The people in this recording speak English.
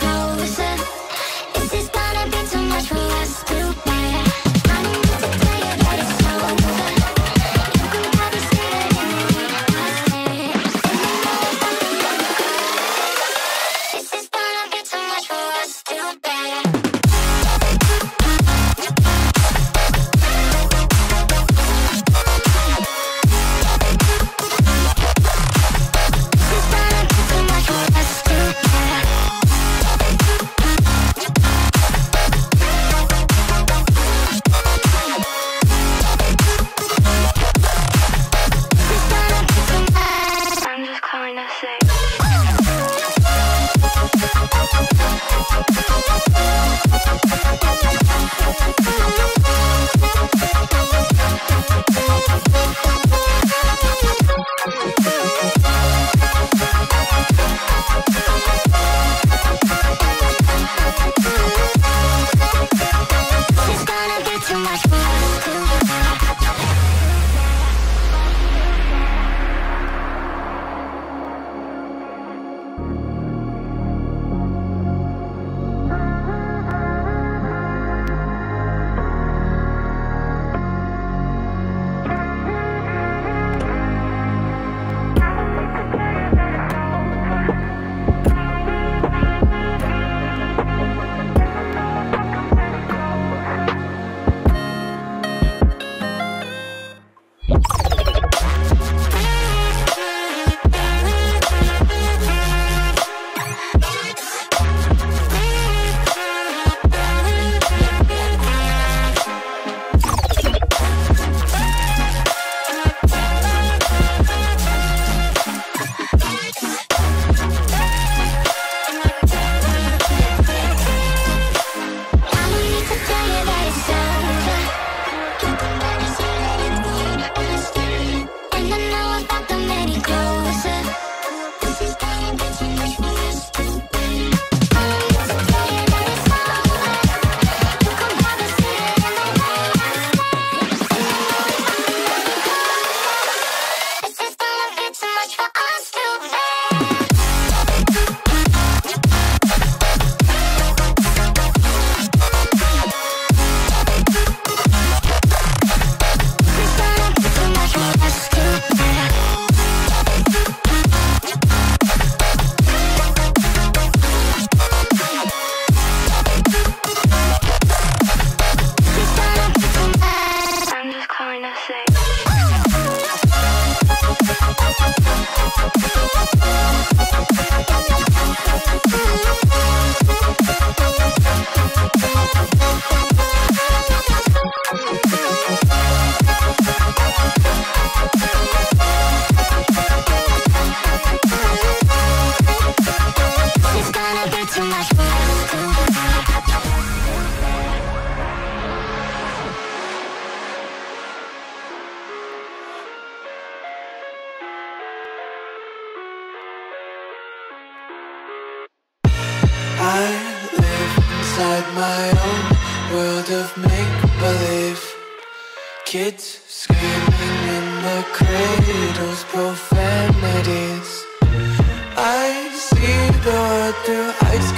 go. Thank you. I live inside my own world of make-believe. Kids screaming in the cradles, profanities. I see the world through ice